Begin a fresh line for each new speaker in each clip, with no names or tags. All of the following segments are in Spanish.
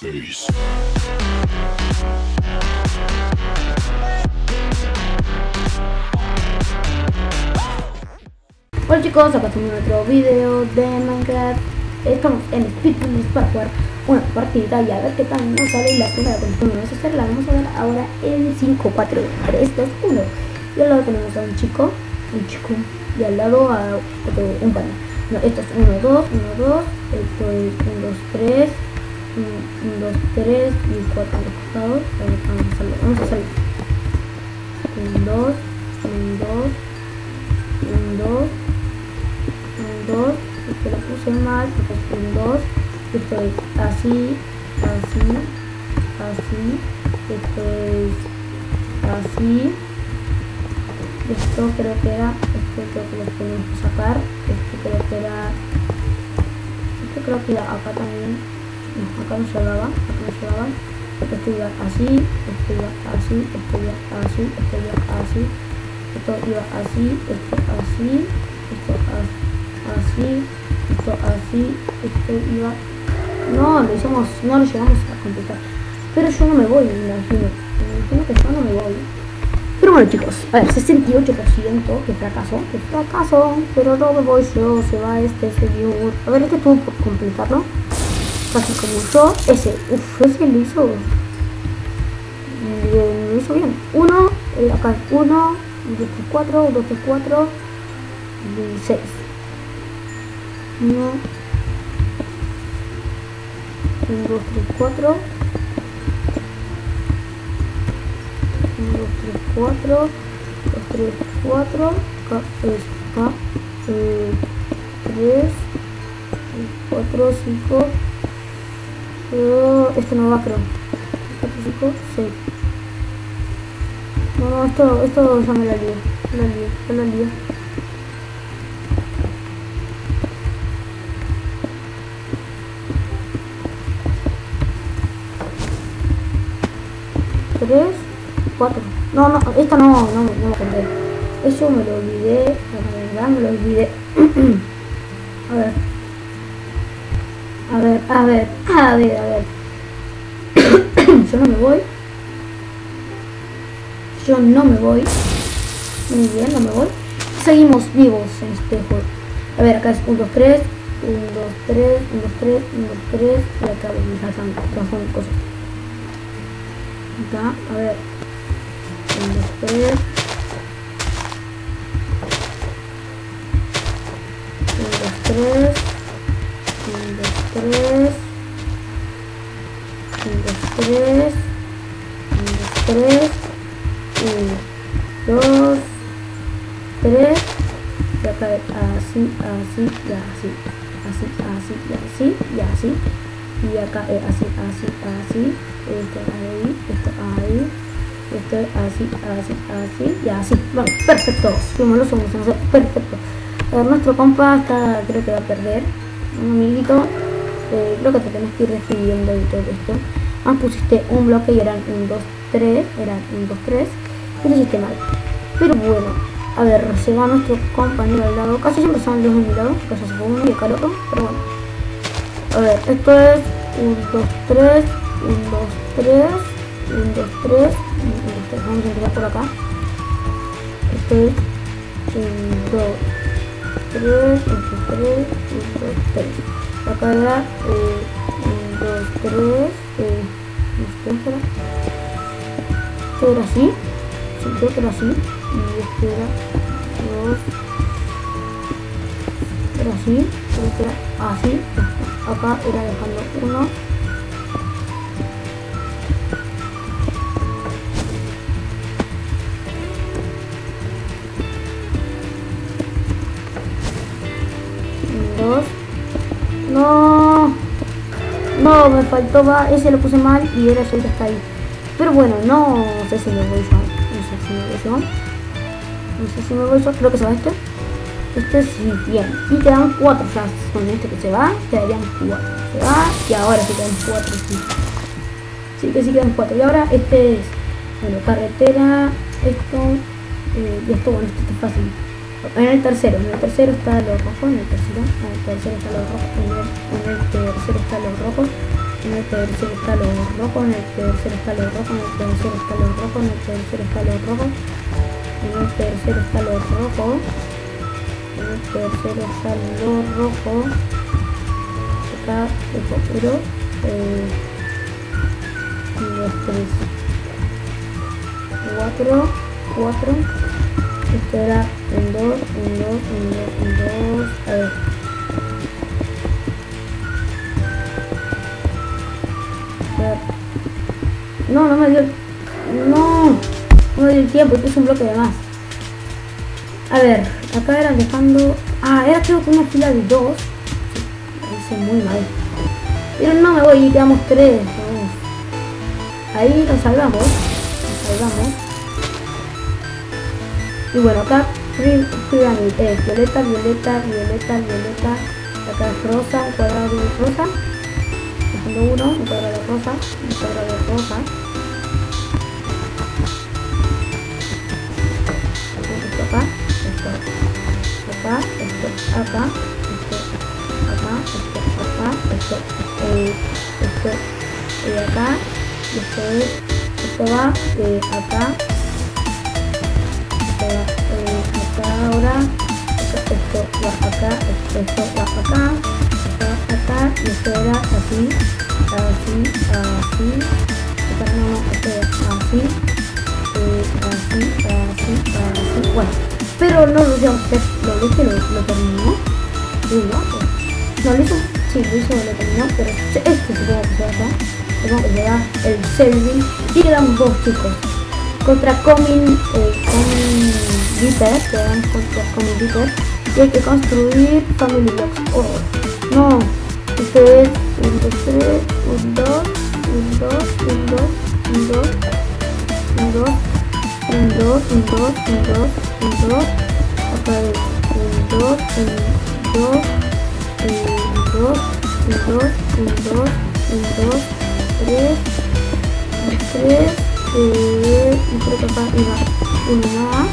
face.
Hola chicos, acá estamos otro video de Minecraft. Estamos en Speedrun para jugar una partida y a ver qué tal nos sale la primera que vamos a hacer La vamos a ver ahora en 5, 4, 3, 2, 1 Y al lado tenemos a un chico, un chico Y al lado a otro, un panel no, Esto es 1, 2, 1, 2 Esto es 1, 2, 3 1, 2, 3 y 4 a los costados Vamos a hacerlo, vamos a hacerlo 1, 2, 1, 2 1, 2 1, 2, esto lo puse mal, porque es un 2, esto es así, así, así, esto es así, esto creo que era, esto creo que lo que sacar, esto creo que era, esto creo que era acá también, acá no se daba, acá no se daba, esto iba así, esto iba así, esto iba así, esto iba así, esto iba así, esto así, esto así esto así, esto iba... No, lo hicimos, no lo llegamos a completar. Pero yo no me voy, me imagino. Me imagino que yo no me voy. Pero bueno chicos, a ver, 68% que fracaso, que fracaso, pero no me voy yo, se va este señor. A ver, este tuvo por completarlo. Casi como yo, ese, uff, ese lo hizo bien, lo hizo bien. Uno, eh, acá, uno, dos, tres, cuatro, dos, tres, cuatro, seis. 1 2, 3, 4 1, 2, 3, 4 2, 3, 4 acá es acá eh, 3 4, 5 uh, este no va creo 4, 5, 6 no, no, esto, esto ya me la lío, la lío, ya la lío 3, 4. No, no, esto no, no, no me acordé. Eso me lo olvidé, me lo olvidé. a ver. A ver, a ver, a ver. Yo no me voy. Yo no me voy. Muy bien, no me voy. Seguimos vivos en este juego. A ver, acá es 1, 2, 3. 1, 2, 3, 1, 2, 3, 1, 2, 3. Y acá ya son cosas acá, a ver, 1, 2, 3, 1, 2, 3, 1, 2, 3, 1, 2, 3, 1, 2, 3, y acá así, así, y así, así, así, y así, y así, y acá así, así, así, esto ahí, esto ahí, esto así, así, así y así. Bueno, perfecto, fuimos los somos, perfecto. A ver, nuestro compa está, creo que va a perder. Un amiguito, eh, creo que te tenés que ir despidiendo y todo esto. Ah, pusiste un bloque y eran un 2, 3, eran un 2, 3, y lo hiciste mal. Pero bueno, a ver, se va nuestro compañero al lado. Casi siempre son los de mi lado, casi se fue uno y acá el otro, pero bueno. A ver, esto es un 2, 3, 1, 2, 3, 1, 2, 3, 1, 2, 3, vamos a empezar por acá. Este es 1, 2, 3, 1, 3, 1, 2, 3. Acá era 1, 2, 3, eh, este era, este era así, sí, creo que así, y este era 2, era así, así, acá era dejando 1, Me faltó ese lo puse mal y era ese que está ahí. Pero bueno, no sé si me voy yo. No sé si me voy yo. No sé si me voy. Creo que se va este. Este sí, bien. Y quedan cuatro ya. Con este que se va, quedarían cuatro. Se va y ahora sí quedan cuatro. Sí, sí que sí quedan cuatro. Y ahora este es, bueno, carretera, esto, eh, y esto, bueno, esto está fácil. En el tercero, en el tercero está los rojos, en el tercero, en el tercero está los rojos, en el, tercero está los rojos, en el tercero está los rojos, en el tercero está los rojos, en el tercero está los rojos, en el tercero está los rojos, en el tercero está los rojos, en el tercero está los rojos, acá el oscuro, eh, los tres, cuatro, cuatro, esto era un dos, un dos, un dos, un dos, a ver. No, no me dio... No, no me dio el tiempo, puse un bloque de más. A ver, acá era dejando... Ah, era creo que una fila de dos. Sí, hice muy mal. Pero no me voy, quedamos tres. Ahí lo salvamos. Lo salvamos. Y bueno, acá es violeta, violeta, violeta, violeta. Acá es rosa, cuadrado rosa dejando uno, un cuadrado rosa, un cuadrado rosa. Esto acá, esto acá, esto acá, esto acá, esto acá, esto, eh, esto y acá, esto es, esto va eh, acá, eh, acá ahora, esto va acá, esto va acá acá y esto era así, así, así, acá no, esto es así, eh, así, así, así, bueno, pero no lo hizo, lo hice, lo, lo terminó, sí, ¿no? no lo hizo, sí, lo hizo, lo terminó, pero este supongo que se acá, supongo que se el serving y quedamos dos chicos contra Comin, eh, Comin Viper, quedamos contra Comin Viper y hay que construir Family Blocks, oh, no, esto es 1, 2, 3, 1, 2, 1, 2, 1, 2, 1, 2, 1, 2, 1, 2, 1, 2, 1, 2, 1, 2, acá es 1, 2, 1, 2, 1, 2, 1, 2, 1, 2, 1, 2, 3, 3, eh, y creo que acá iba uno más,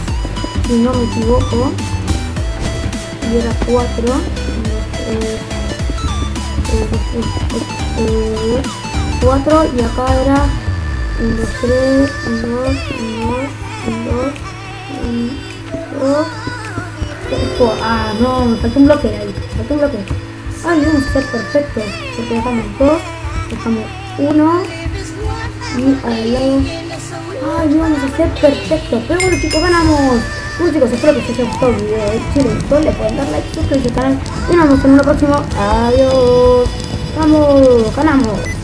si no me equivoco, y era 4, 1, 3, 4 y acá era 1, 2, 3, 1, 2, 1, 2, 1, 2, 1, Ah, no, me falta un bloque ahí, me un bloque. Ay, vamos a hacer perfecto. Porque dejamos 2, dejamos 1 y al. Ay, vamos a hacer perfecto. Pero bueno chicos, ganamos. Bueno chicos, espero que os haya gustado el video. Si les gustó, le pueden dar like, suscribirse al canal y nos vemos en uno próximo. Adiós. Vamos, ganamos.